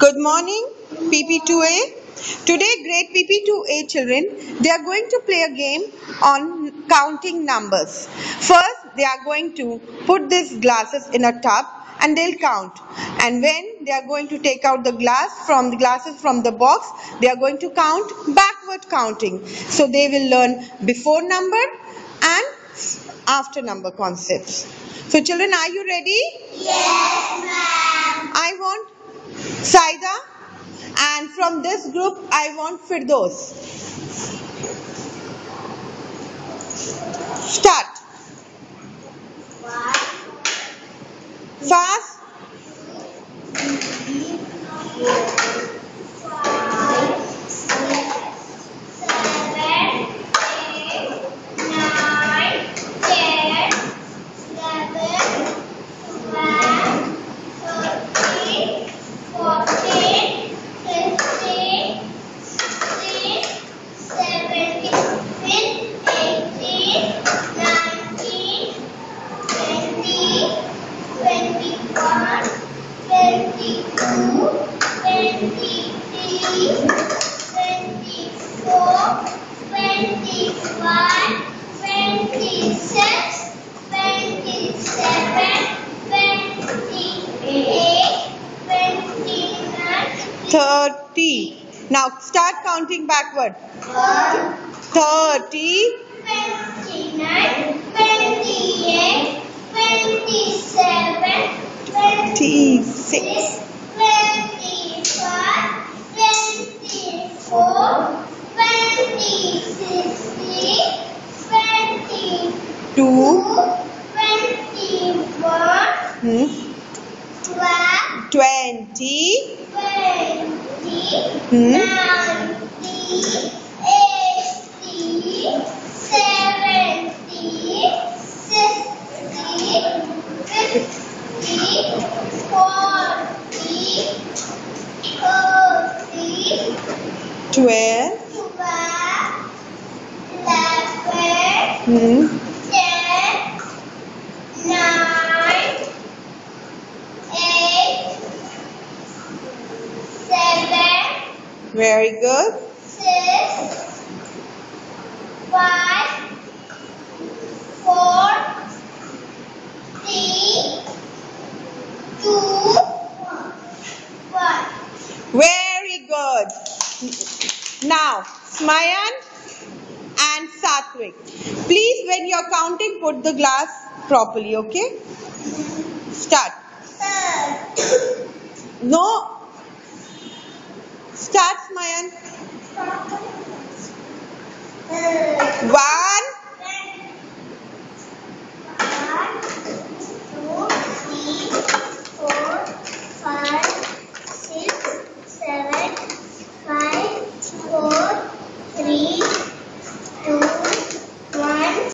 Good morning, PP2A. Today, grade PP2A children, they are going to play a game on counting numbers. First, they are going to put these glasses in a tub and they'll count. And when they are going to take out the glass from the glasses from the box, they are going to count backward counting. So they will learn before number and after number concepts. So children, are you ready? Yes, ma'am. I want Saida and from this group I want Firdos. Start. Fast. 30. Now start counting backward. one, 30, twenty-nine, twenty-eight, twenty-seven, twenty. 26, Twenty-five, twenty-four, twenty-three, twenty-two, 2, twenty-one, hmm, twelve, 20, twenty, hmm, ninety, eighty, seventy, sixty, fifty, forty, thirty, 12, twelve, eleven, hmm, very good. six, five, four, three, two, one. Very good. Now, Smayan and Satvik. Please, when you're counting, put the glass properly, okay? Start. No. Start, Smayan.